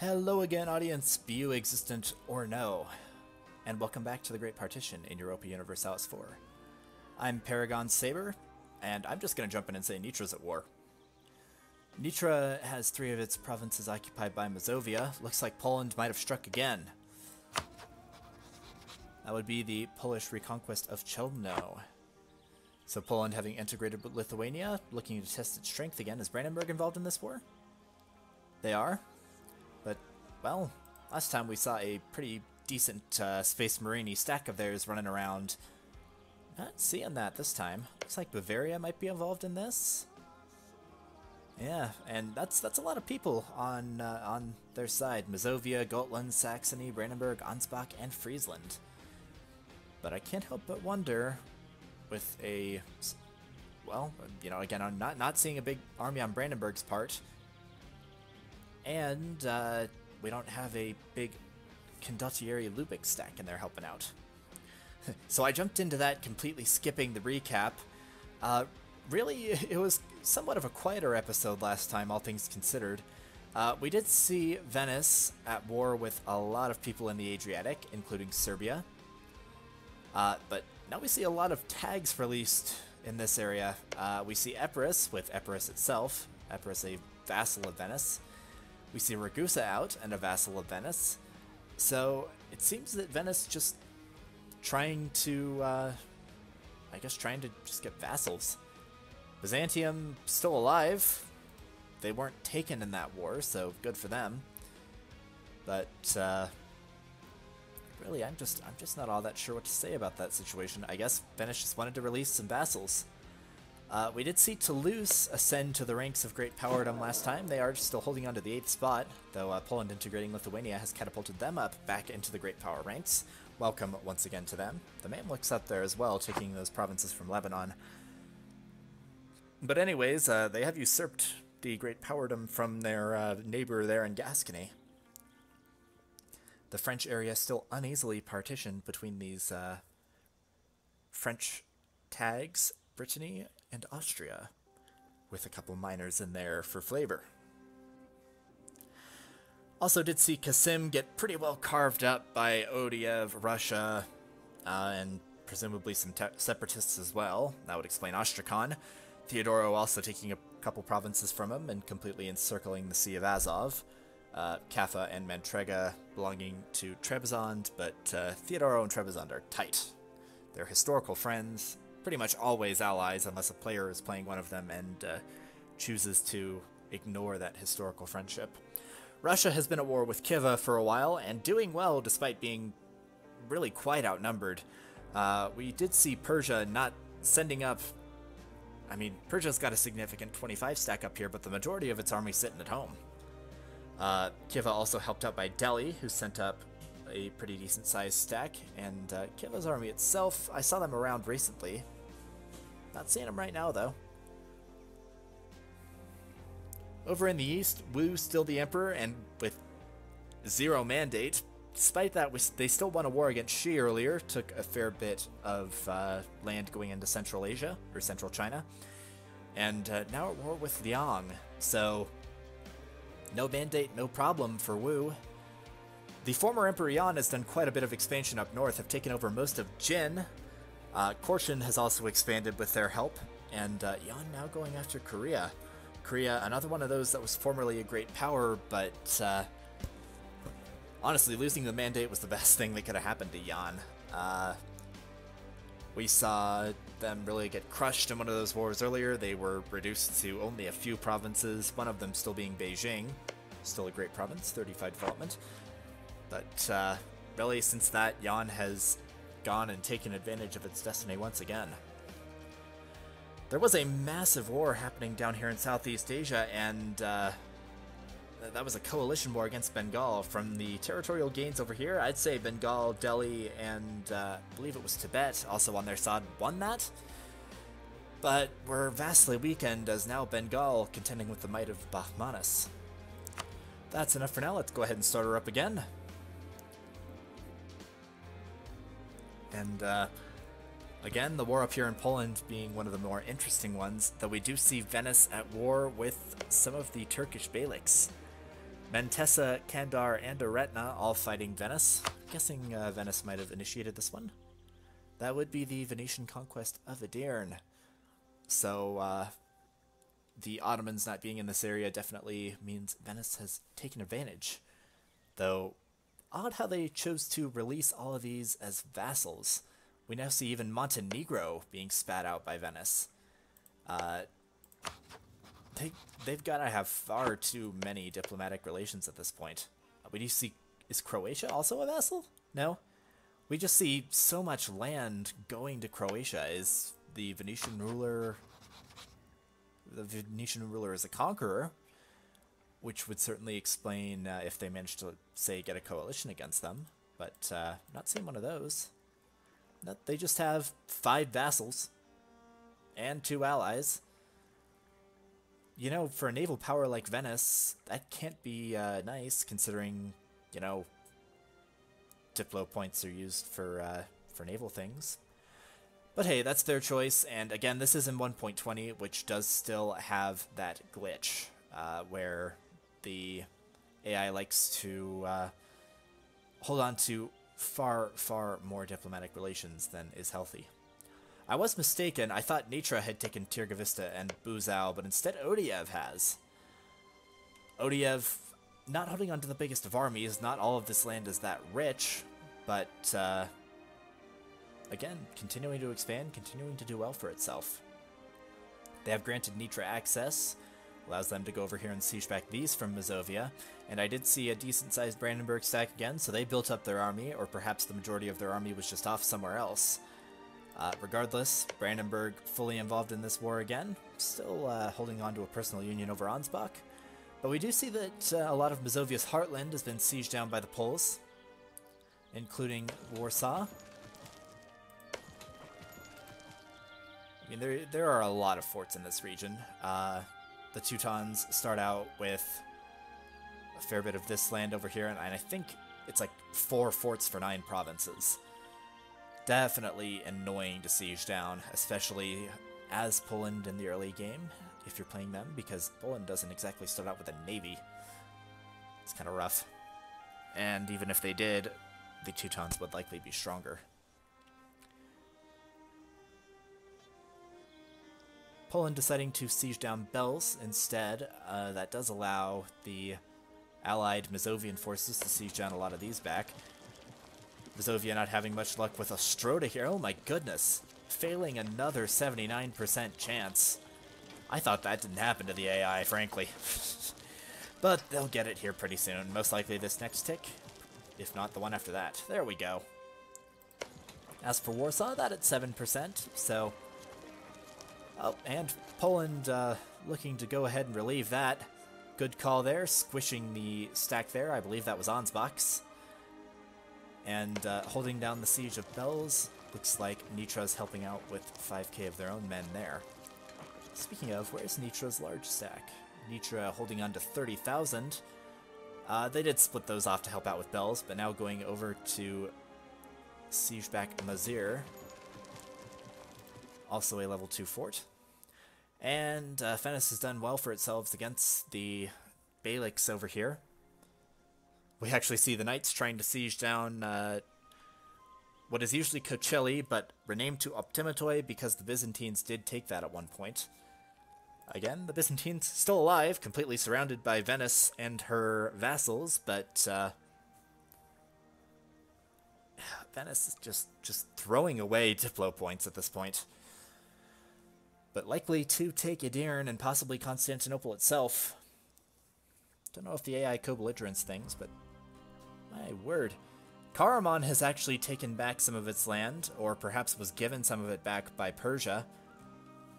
Hello again, audience, be you existent or no, and welcome back to the Great Partition in Europa Universalis 4. I'm Paragon Saber, and I'm just gonna jump in and say Nitra's at war. Nitra has three of its provinces occupied by Mazovia. Looks like Poland might have struck again. That would be the Polish reconquest of Chelmno. So Poland having integrated with Lithuania, looking to test its strength again. Is Brandenburg involved in this war? They are. Well, last time we saw a pretty decent uh, Space Marini stack of theirs running around. Not seeing that this time. Looks like Bavaria might be involved in this. Yeah, and that's that's a lot of people on uh, on their side. Mazovia, Gotland, Saxony, Brandenburg, Ansbach, and Friesland. But I can't help but wonder, with a, well, you know, again, I'm not not seeing a big army on Brandenburg's part, and uh, we don't have a big Condottieri Lubeck stack in there helping out. so I jumped into that, completely skipping the recap. Uh, really, it was somewhat of a quieter episode last time, all things considered. Uh, we did see Venice at war with a lot of people in the Adriatic, including Serbia. Uh, but now we see a lot of tags released in this area. Uh, we see Epirus with Epirus itself, Epirus a vassal of Venice. We see Ragusa out and a vassal of Venice. So it seems that Venice just trying to, uh, I guess, trying to just get vassals. Byzantium still alive. They weren't taken in that war, so good for them. But uh, really, I'm just I'm just not all that sure what to say about that situation. I guess Venice just wanted to release some vassals. Uh, we did see Toulouse ascend to the ranks of Great Powerdom last time. They are still holding on to the 8th spot, though uh, Poland integrating Lithuania has catapulted them up back into the Great Power ranks. Welcome once again to them. The Mamluks up there as well, taking those provinces from Lebanon. But anyways, uh, they have usurped the Great Powerdom from their uh, neighbor there in Gascony. The French area still uneasily partitioned between these uh, French tags, Brittany and Austria, with a couple minors in there for flavor. Also did see Kasim get pretty well carved up by Odiev, Russia, uh, and presumably some separatists as well. That would explain Astrakhan. Theodoro also taking a couple provinces from him and completely encircling the Sea of Azov. Uh, Kaffa and Matrega belonging to Trebizond, but uh, Theodoro and Trebizond are tight. They're historical friends, pretty much always allies unless a player is playing one of them and uh, chooses to ignore that historical friendship. Russia has been at war with Khiva for a while and doing well despite being really quite outnumbered. Uh, we did see Persia not sending up. I mean, Persia's got a significant 25 stack up here, but the majority of its army sitting at home. Uh, Khiva also helped out by Delhi, who sent up a pretty decent sized stack, and uh, army itself, I saw them around recently. Not seeing them right now, though. Over in the east, Wu still the emperor, and with zero mandate. Despite that, we, they still won a war against Xi earlier, took a fair bit of uh, land going into Central Asia, or Central China, and uh, now at war with Liang, so no mandate, no problem for Wu. The former Emperor Yan has done quite a bit of expansion up north, have taken over most of Jin. Uh, Korshan has also expanded with their help, and uh, Yan now going after Korea. Korea, another one of those that was formerly a great power, but uh, honestly, losing the mandate was the best thing that could have happened to Yan. Uh, we saw them really get crushed in one of those wars earlier. They were reduced to only a few provinces, one of them still being Beijing. Still a great province, 35 development. But uh, really, since that, Yan has gone and taken advantage of its destiny once again. There was a massive war happening down here in Southeast Asia, and uh, that was a coalition war against Bengal. From the territorial gains over here, I'd say Bengal, Delhi, and uh, I believe it was Tibet also on their side won that. But we're vastly weakened as now Bengal contending with the might of Bahmanis. That's enough for now. Let's go ahead and start her up again. And uh, again, the war up here in Poland being one of the more interesting ones, though we do see Venice at war with some of the Turkish beyliks. Mentessa, Kandar, and Eretna all fighting Venice. guessing uh, Venice might have initiated this one. That would be the Venetian conquest of Edirne. So, uh, the Ottomans not being in this area definitely means Venice has taken advantage. Though, odd how they chose to release all of these as vassals. We now see even Montenegro being spat out by Venice. Uh, they, they've got to have far too many diplomatic relations at this point. Uh, we do see, is Croatia also a vassal? No? We just see so much land going to Croatia. Is the Venetian ruler the Venetian ruler is a conqueror, which would certainly explain uh, if they managed to, say, get a coalition against them. But uh, not seeing one of those. they just have five vassals and two allies. You know, for a naval power like Venice, that can't be uh, nice, considering, you know, Diplo points are used for uh, for naval things. But hey, that's their choice, and again, this is in 1.20, which does still have that glitch, uh, where the AI likes to uh, hold on to far, far more diplomatic relations than is healthy. I was mistaken, I thought Nitra had taken Tirgovista and Buzau, but instead Odiev has. Odiev not holding on to the biggest of armies, not all of this land is that rich, but uh, again, continuing to expand, continuing to do well for itself. They have granted Nitra access, allows them to go over here and siege back these from Mazovia, and I did see a decent-sized Brandenburg stack again, so they built up their army, or perhaps the majority of their army was just off somewhere else. Uh, regardless, Brandenburg fully involved in this war again, still uh, holding on to a personal union over Ansbach. But we do see that uh, a lot of Mazovia's heartland has been sieged down by the Poles, including Warsaw, I mean, there, there are a lot of forts in this region. The Teutons start out with a fair bit of this land over here, and I think it's like four forts for nine provinces. Definitely annoying to siege down, especially as Poland in the early game, if you're playing them, because Poland doesn't exactly start out with a navy. It's kind of rough. And even if they did, the Teutons would likely be stronger. Poland deciding to siege down Belz instead. Uh, that does allow the allied Mazovian forces to siege down a lot of these back. Mazovia not having much luck with Ostroda here. Oh my goodness. Failing another 79% chance. I thought that didn't happen to the AI, frankly. but they'll get it here pretty soon. Most likely this next tick, if not the one after that. There we go. As for Warsaw, that at 7%, so Oh, and Poland uh, looking to go ahead and relieve that. Good call there, squishing the stack there. I believe that was Ansbach's. And uh, holding down the siege of Belz. Looks like Nitra's helping out with 5k of their own men there. Speaking of, where's Nitra's large stack? Nitra holding on to 30,000. Uh, they did split those off to help out with Belz, but now going over to siege back Mazir also a level 2 fort. And uh, Venice has done well for itself against the Beyliks over here. We actually see the Knights trying to siege down uh, what is usually Kocaeli, but renamed to Optimatoi because the Byzantines did take that at one point. Again, the Byzantines still alive, completely surrounded by Venice and her vassals, but uh, Venice is just just throwing away Diplo points at this point but likely to take Edirne and possibly Constantinople itself. Don't know if the AI co-belligerence things, but my word. Karaman has actually taken back some of its land, or perhaps was given some of it back by Persia.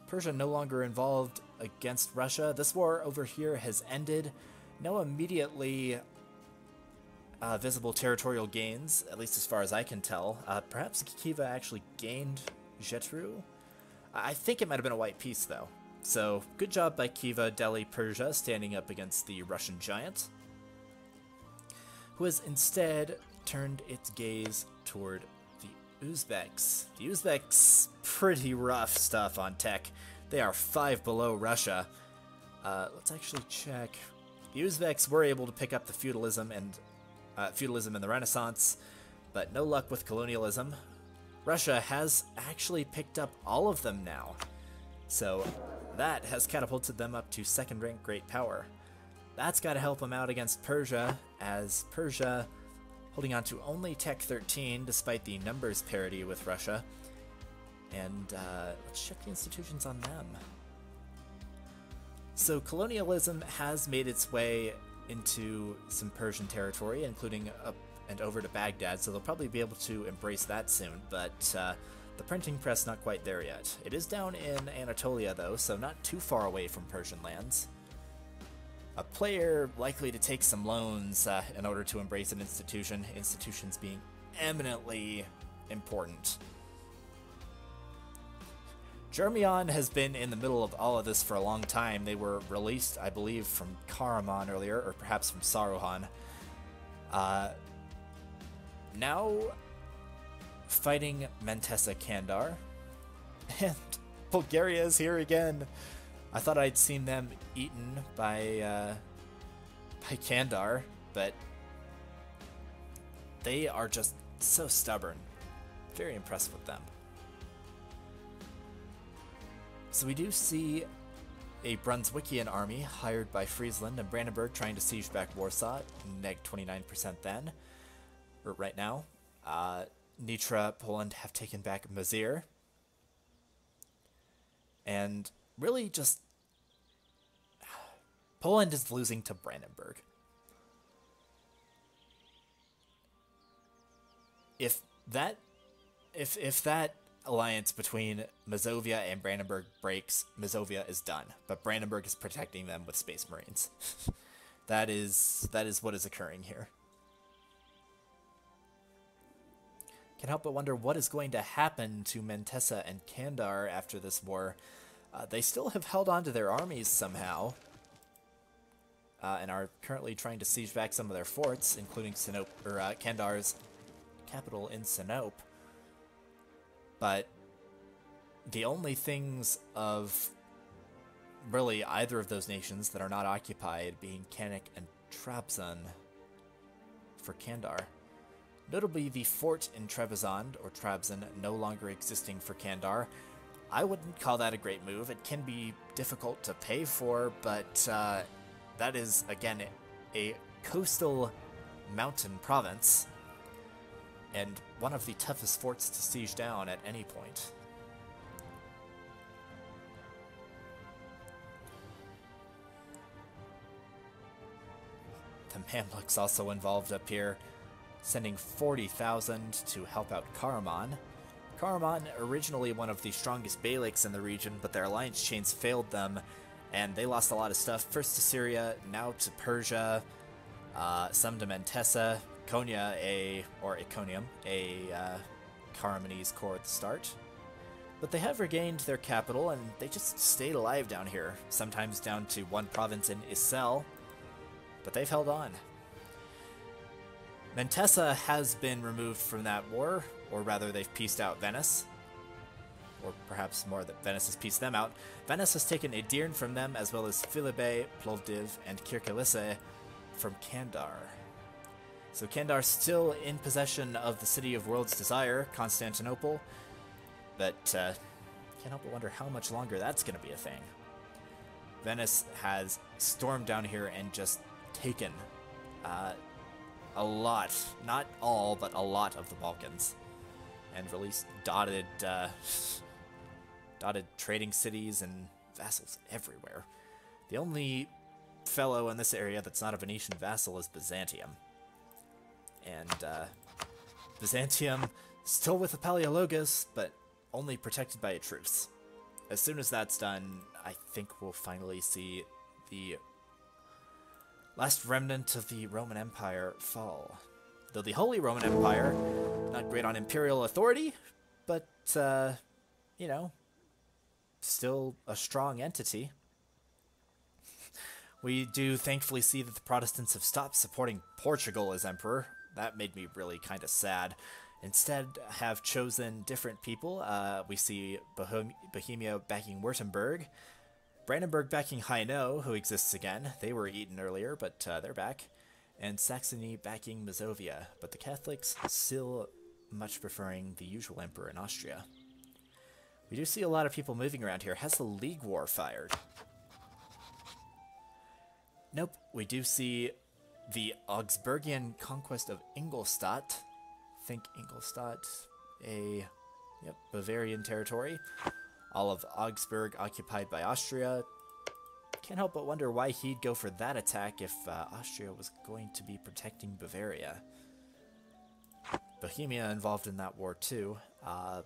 Persia no longer involved against Russia. This war over here has ended. No immediately uh, visible territorial gains, at least as far as I can tell. Uh, perhaps Khiva actually gained Jetru? I think it might have been a white piece, though. So, good job by Khiva Delhi Persia standing up against the Russian giant, who has instead turned its gaze toward the Uzbeks. The Uzbeks, pretty rough stuff on tech. They are five below Russia. Uh, let's actually check The Uzbeks were able to pick up the feudalism and uh, feudalism in the Renaissance, but no luck with colonialism. Russia has actually picked up all of them now, so that has catapulted them up to second-rank great power. That's got to help them out against Persia, as Persia holding on to only Tech 13 despite the numbers parity with Russia. And uh, let's check the institutions on them. So colonialism has made its way into some Persian territory, including up and over to Baghdad, so they'll probably be able to embrace that soon, but uh, the printing press not quite there yet. It is down in Anatolia though, so not too far away from Persian lands. A player likely to take some loans uh, in order to embrace an institution, institutions being eminently important. Germion has been in the middle of all of this for a long time. They were released, I believe, from Karaman earlier, or perhaps from Saruhan. Uh, now fighting Mentessa Kandar. And Bulgaria is here again. I thought I'd seen them eaten by uh, by Kandar, but they are just so stubborn. Very impressed with them. So we do see a Brunswickian army hired by Friesland and Brandenburg trying to siege back Warsaw, neg 29% then, or right now. Uh, Nitra, Poland have taken back Mazir. And really just Poland is losing to Brandenburg. If that if if that alliance between Mazovia and Brandenburg breaks, Mazovia is done, but Brandenburg is protecting them with Space Marines. that is that is what is occurring here. Can help but wonder what is going to happen to Mentessa and Kandar after this war. Uh, they still have held on to their armies somehow, uh, and are currently trying to siege back some of their forts, including Sinope, or uh, Kandar's capital in Sinope. But the only things of really either of those nations that are not occupied being Kanik and Trabzon for Kandar. Notably, the fort in Trebizond, or Trabzon, no longer existing for Kandar. I wouldn't call that a great move. It can be difficult to pay for, but uh, that is, again, a coastal mountain province and one of the toughest forts to siege down at any point. The Mamluks also involved up here, sending 40,000 to help out Karaman. Karaman, originally one of the strongest Beyliks in the region, but their alliance chains failed them, and they lost a lot of stuff. First to Syria, now to Persia, uh, some to Mentessa, Konya, a or Iconium, a uh, Karamanese core at the start. But they have regained their capital, and they just stayed alive down here, sometimes down to one province in Icel, but they've held on. Mentessa has been removed from that war, or rather they've pieced out Venice. Or perhaps more that Venice has pieced them out. Venice has taken Edirne from them, as well as Philippe, Plovdiv, and Kirkilisse from Kandar. So Kandar still in possession of the city of World's Desire, Constantinople, but uh, can't help but wonder how much longer that's going to be a thing. Venice has stormed down here and just taken uh, a lot, not all, but a lot of the Balkans, and released dotted, uh, dotted trading cities and vassals everywhere. The only fellow in this area that's not a Venetian vassal is Byzantium. And uh, Byzantium still with the Palaiologos, but only protected by a truce. As soon as that's done, I think we'll finally see the last remnant of the Roman Empire fall. Though the Holy Roman Empire, not great on imperial authority, but, uh, you know, still a strong entity. We do thankfully see that the Protestants have stopped supporting Portugal as emperor, that made me really kind of sad. Instead, have chosen different people. Uh, we see Bohem Bohemia backing Württemberg, Brandenburg backing Hainaut, who exists again. They were eaten earlier, but uh, they're back. And Saxony backing Mazovia, but the Catholics still much preferring the usual emperor in Austria. We do see a lot of people moving around here. Has the League War fired? Nope. We do see the Augsburgian conquest of Ingolstadt. Think Ingolstadt, a yep, Bavarian territory. All of Augsburg occupied by Austria. Can't help but wonder why he'd go for that attack if uh, Austria was going to be protecting Bavaria. Bohemia involved in that war too. Uh,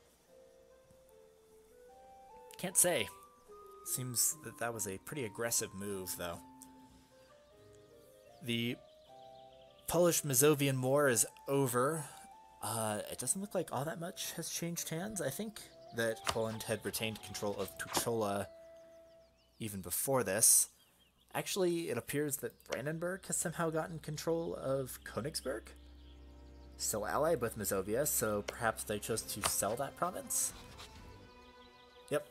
can't say. Seems that that was a pretty aggressive move, though. The Polish-Mazovian War is over. Uh, it doesn't look like all that much has changed hands. I think that Poland had retained control of Tuchola even before this. Actually, it appears that Brandenburg has somehow gotten control of Königsberg. Still allied with Mazovia, so perhaps they chose to sell that province? Yep.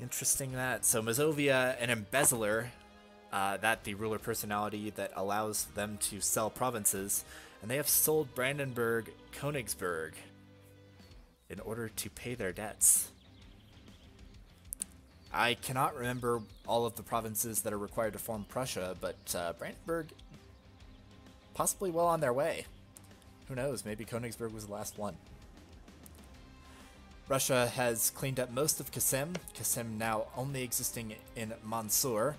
Interesting that. So Mazovia, an embezzler, uh, that the ruler personality that allows them to sell provinces, and they have sold Brandenburg Königsberg in order to pay their debts. I cannot remember all of the provinces that are required to form Prussia, but uh, Brandenburg possibly well on their way. Who knows, maybe Königsberg was the last one. Russia has cleaned up most of Kasim, Kasim now only existing in Mansour.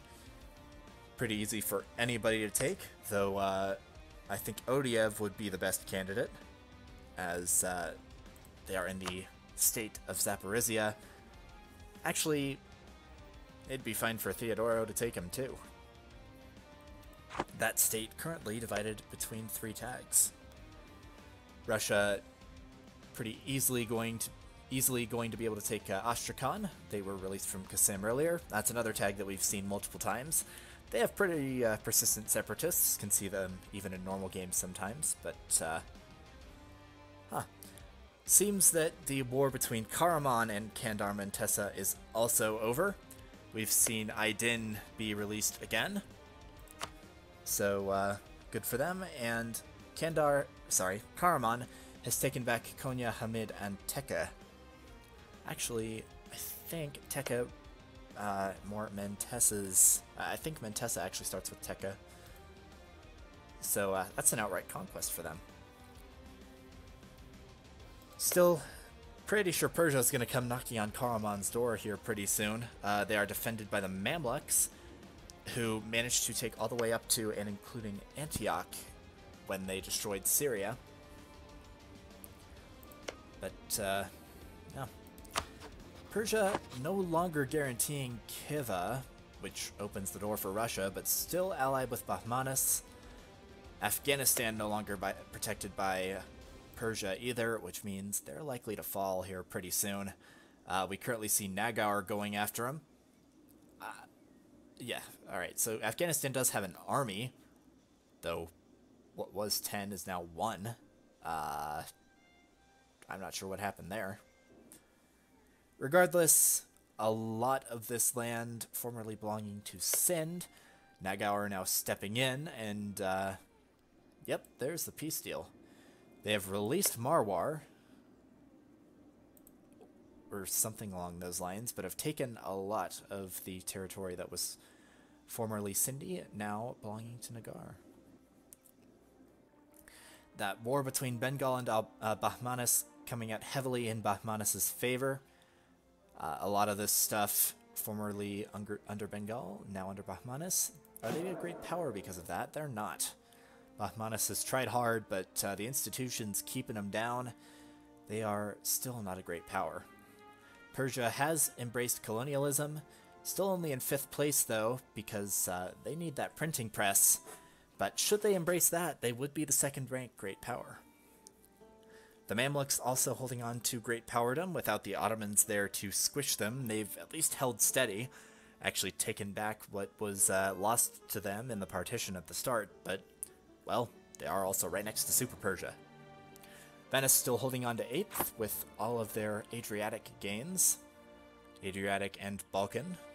Pretty easy for anybody to take, though uh, I think Odiev would be the best candidate, as uh, they are in the state of Zaporizhia. Actually, it'd be fine for Theodoro to take him too. That state currently divided between three tags. Russia pretty easily going to easily going to be able to take uh, Astrakhan. They were released from Kasim earlier. That's another tag that we've seen multiple times. They have pretty uh, persistent separatists. Can see them even in normal games sometimes, but uh. Seems that the war between Karaman and Kandar Mentessa is also over. We've seen Aydin be released again. So, uh, good for them. And Kandar, sorry, Karaman has taken back Konya, Hamid, and Tekka. Actually, I think Tekka, uh, more Mentessa's, uh, I think Mentessa actually starts with Tekka. So, uh, that's an outright conquest for them. Still, pretty sure Persia is going to come knocking on Karaman's door here pretty soon. Uh, they are defended by the Mamluks, who managed to take all the way up to and including Antioch when they destroyed Syria. But, uh, yeah. Persia no longer guaranteeing Khiva, which opens the door for Russia, but still allied with Bahmanis. Afghanistan no longer by, protected by Persia either, which means they're likely to fall here pretty soon. Uh, we currently see Nagaur going after him. Uh, yeah, alright, so Afghanistan does have an army, though what was 10 is now 1. Uh, I'm not sure what happened there. Regardless, a lot of this land formerly belonging to Sind, Nagaur now stepping in, and, uh, yep, there's the peace deal. They have released Marwar, or something along those lines, but have taken a lot of the territory that was formerly Sindhi, now belonging to Nagaur. That war between Bengal and uh, Bahmanis coming out heavily in Bahmanis' favor. Uh, a lot of this stuff formerly under, under Bengal, now under Bahmanis. Are they a great power because of that? They're not. Bahmanis has tried hard, but uh, the institution's keeping them down. They are still not a great power. Persia has embraced colonialism, still only in fifth place though, because uh, they need that printing press. But should they embrace that, they would be the second ranked great power. The Mamluks also holding on to great powerdom without the Ottomans there to squish them. They've at least held steady, actually taken back what was uh, lost to them in the partition at the start, but well, they are also right next to Super Persia. Venice still holding on to 8th with all of their Adriatic gains. Adriatic and Balkan.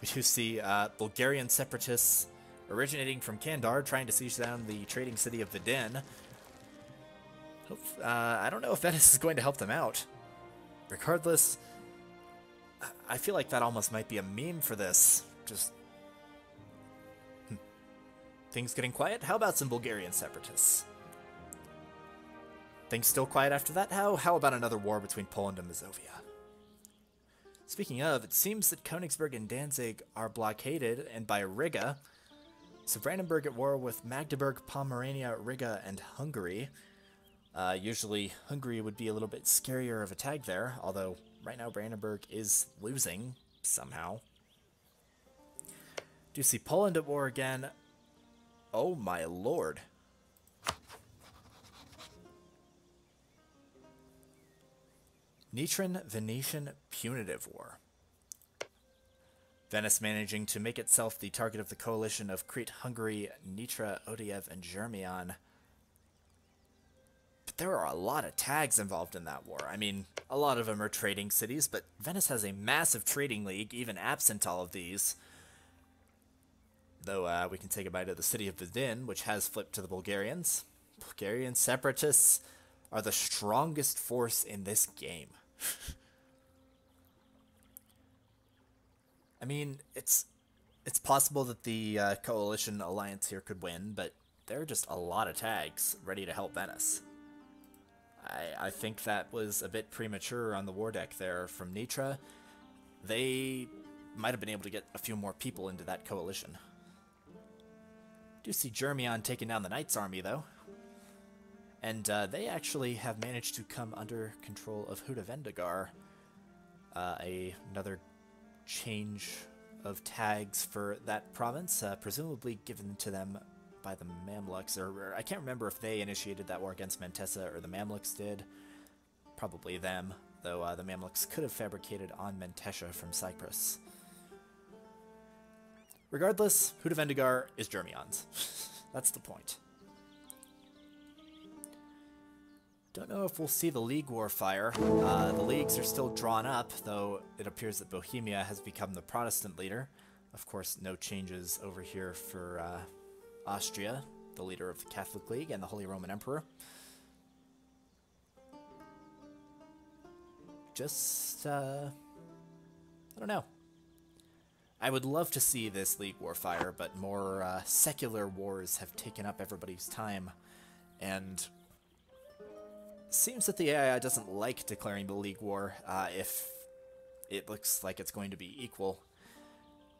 We do see uh, Bulgarian separatists originating from Kandar trying to siege down the trading city of Vidin. Uh, I don't know if Venice is going to help them out. Regardless, I feel like that almost might be a meme for this. Just. Things getting quiet. How about some Bulgarian separatists? Things still quiet after that? How how about another war between Poland and Mazovia? Speaking of, it seems that Königsberg and Danzig are blockaded, and by Riga. So Brandenburg at war with Magdeburg, Pomerania, Riga, and Hungary. Uh, usually Hungary would be a little bit scarier of a tag there, although right now Brandenburg is losing somehow. Do you see Poland at war again? Oh my lord. Nitran Venetian Punitive War. Venice managing to make itself the target of the coalition of Crete, Hungary, Nitra, Odiev, and Germion. But there are a lot of tags involved in that war. I mean, a lot of them are trading cities, but Venice has a massive trading league, even absent all of these. Though uh, we can take a bite to the city of Vidin, which has flipped to the Bulgarians. Bulgarian separatists are the strongest force in this game. I mean, it's it's possible that the uh, coalition alliance here could win, but there are just a lot of tags ready to help Venice. I, I think that was a bit premature on the war deck there from Nitra. They might have been able to get a few more people into that coalition. Do see Germian taking down the Knights army, though. And uh, they actually have managed to come under control of Huda Vendigar. Uh, a, another change of tags for that province, uh, presumably given to them by the Mamluks. Or, or, I can't remember if they initiated that war against Mantessa or the Mamluks did. Probably them, though uh, the Mamluks could have fabricated on Mentesha from Cyprus. Regardless, Vendigar is Germian's. That's the point. Don't know if we'll see the League War fire. Uh, the leagues are still drawn up, though it appears that Bohemia has become the Protestant leader. Of course, no changes over here for uh, Austria, the leader of the Catholic League and the Holy Roman Emperor. Just, uh, I don't know. I would love to see this League War fire, but more uh, secular wars have taken up everybody's time. And seems that the AI doesn't like declaring the League War uh, if it looks like it's going to be equal.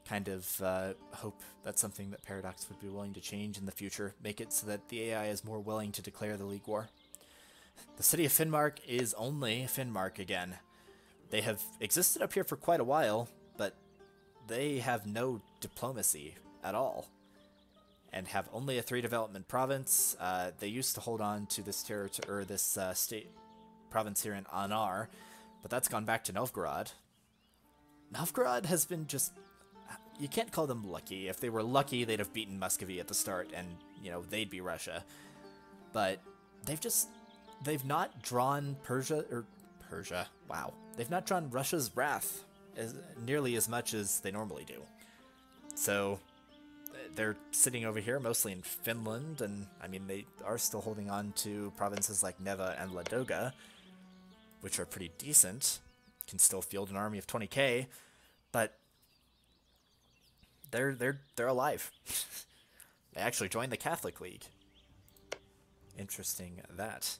Kind of uh, hope that's something that Paradox would be willing to change in the future, make it so that the AI is more willing to declare the League War. The city of Finnmark is only Finnmark again. They have existed up here for quite a while, they have no diplomacy at all and have only a three development province. Uh, they used to hold on to this territory or this uh, state province here in Anar, but that's gone back to Novgorod. Novgorod has been just you can't call them lucky. If they were lucky, they'd have beaten Muscovy at the start, and you know they'd be Russia. But they've just they've not drawn Persia or Persia. Wow, they've not drawn Russia's wrath as nearly as much as they normally do. So they're sitting over here, mostly in Finland, and I mean, they are still holding on to provinces like Neva and Ladoga, which are pretty decent, can still field an army of 20k, but they're they're they're alive. they actually joined the Catholic League. Interesting that.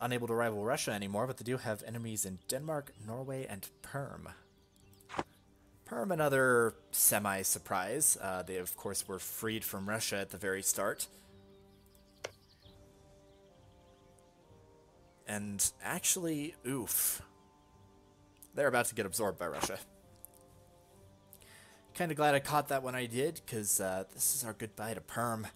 Unable to rival Russia anymore, but they do have enemies in Denmark, Norway, and Perm. Perm, another semi-surprise. Uh, they, of course, were freed from Russia at the very start. And actually, oof. They're about to get absorbed by Russia. Kind of glad I caught that when I did, because uh, this is our goodbye to Perm.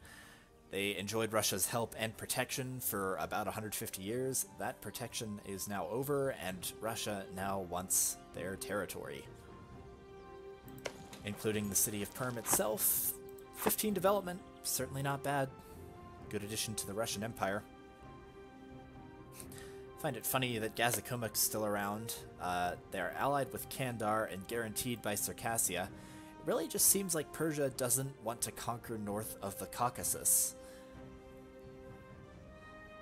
They enjoyed Russia's help and protection for about 150 years. That protection is now over, and Russia now wants their territory including the city of Perm itself. 15 development, certainly not bad. Good addition to the Russian Empire. find it funny that Gazikumukh's still around. Uh, they're allied with Kandar and guaranteed by Circassia. It really just seems like Persia doesn't want to conquer north of the Caucasus.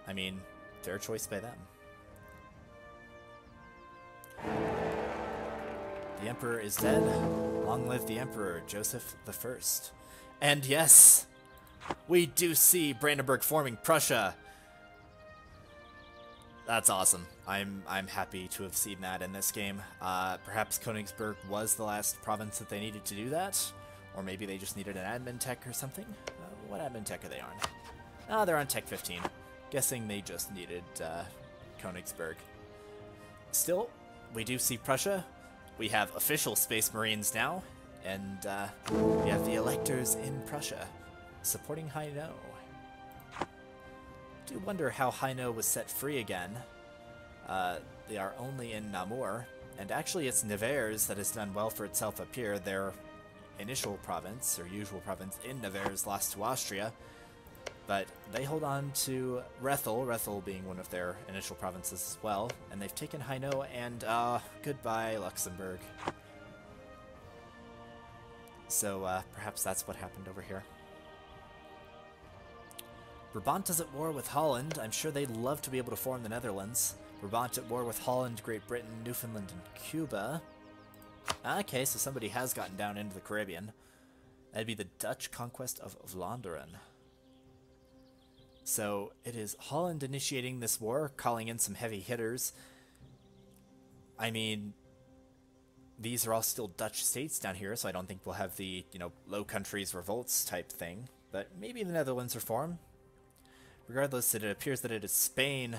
I mean, fair choice by them. The Emperor is dead. Long live the Emperor, Joseph the First. And yes, we do see Brandenburg forming Prussia. That's awesome. I'm I'm happy to have seen that in this game. Uh, perhaps Königsberg was the last province that they needed to do that, or maybe they just needed an admin tech or something. Uh, what admin tech are they on? Ah, they're on Tech 15. Guessing they just needed uh, Königsberg. Still, we do see Prussia. We have official Space Marines now, and uh, we have the electors in Prussia supporting Hainaut. Do wonder how Hainaut was set free again. Uh, they are only in Namur, and actually it's Nevers that has done well for itself up here. Their initial province, or usual province in Nevers, lost to Austria, but they hold on to Rethel, Rethel being one of their initial provinces as well, and they've taken Hainaut, and uh, goodbye Luxembourg. So uh, perhaps that's what happened over here. Brabant is at war with Holland. I'm sure they'd love to be able to form the Netherlands. Brabant at war with Holland, Great Britain, Newfoundland, and Cuba. Okay, so somebody has gotten down into the Caribbean. That'd be the Dutch conquest of Vlaanderen. So it is Holland initiating this war, calling in some heavy hitters. I mean, these are all still Dutch states down here, so I don't think we'll have the, you know, Low Countries revolts type thing. But maybe the Netherlands reform. Regardless, it appears that it is Spain.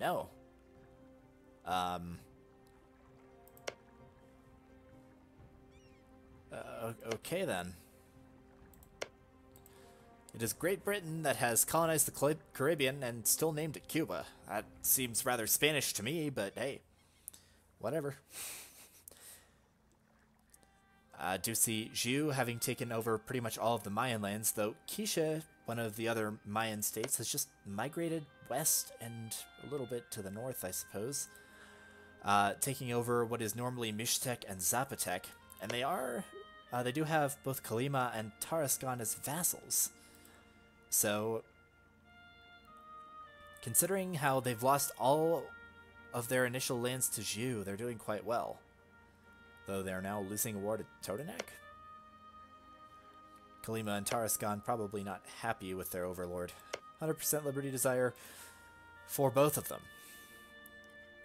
No. Um. Uh, okay then. It is Great Britain that has colonized the Caribbean and still named it Cuba. That seems rather Spanish to me, but hey, whatever. Uh, do see Xiu having taken over pretty much all of the Mayan lands, though Quiché, one of the other Mayan states, has just migrated west and a little bit to the north, I suppose, uh, taking over what is normally Mixtec and Zapotec, and they are, uh, they do have both Colima and Tarascan as vassals. So, considering how they've lost all of their initial lands to Xiu, they're doing quite well. Though they're now losing a war to Totonac? Colima and Tarascan probably not happy with their overlord. 100% Liberty Desire for both of them.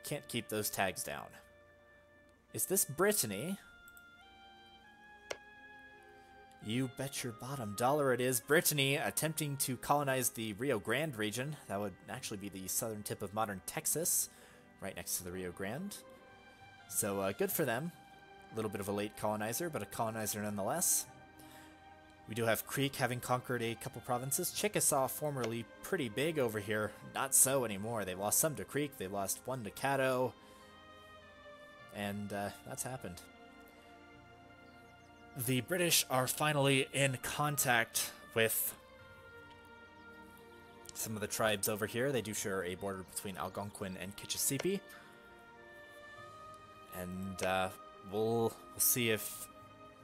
Can't keep those tags down. Is this Brittany? You bet your bottom dollar it is. Brittany attempting to colonize the Rio Grande region. That would actually be the southern tip of modern Texas, right next to the Rio Grande. So uh, good for them. A little bit of a late colonizer, but a colonizer nonetheless. We do have Creek having conquered a couple provinces. Chickasaw, formerly pretty big over here, not so anymore. They lost some to Creek, they lost one to Caddo, and uh, that's happened. The British are finally in contact with some of the tribes over here. They do share a border between Algonquin and Kichisipi. And uh, we'll, we'll see if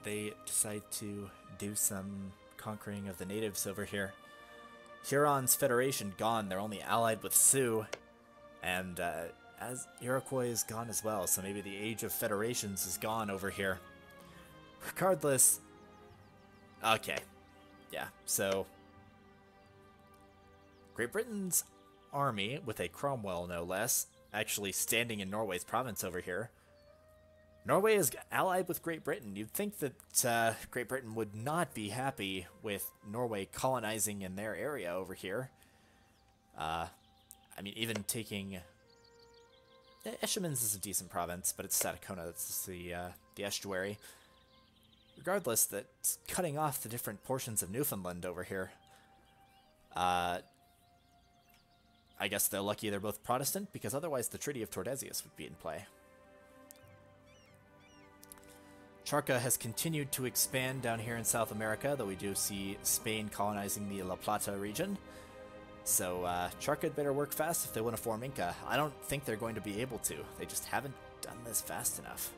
they decide to do some conquering of the natives over here. Huron's federation gone. They're only allied with Sioux. And uh, as Iroquois is gone as well, so maybe the age of federations is gone over here. Regardless, okay, yeah, so Great Britain's army, with a Cromwell no less, actually standing in Norway's province over here. Norway is allied with Great Britain. You'd think that uh, Great Britain would not be happy with Norway colonizing in their area over here. Uh, I mean, even taking... Eshimins is a decent province, but it's Satakona that's the, uh, the estuary. Regardless, that's cutting off the different portions of Newfoundland over here. Uh, I guess they're lucky they're both Protestant, because otherwise the Treaty of Tordesillas would be in play. Charca has continued to expand down here in South America, though we do see Spain colonizing the La Plata region. So uh, Charkid better work fast if they want to form Inca. I don't think they're going to be able to. They just haven't done this fast enough.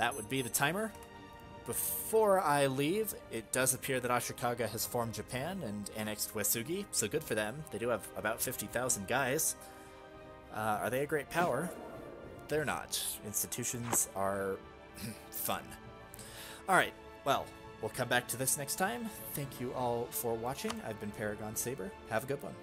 That would be the timer. Before I leave, it does appear that Ashikaga has formed Japan and annexed Uesugi, so good for them. They do have about 50,000 guys. Uh, are they a great power? They're not. Institutions are fun. Alright, well, we'll come back to this next time. Thank you all for watching. I've been Paragon Saber. Have a good one.